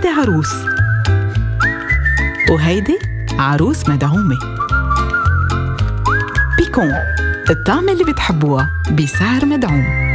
هيدي عروس. وهيدي عروس مدعومة. بيكون الطعم اللي بتحبوها بسعر مدعوم.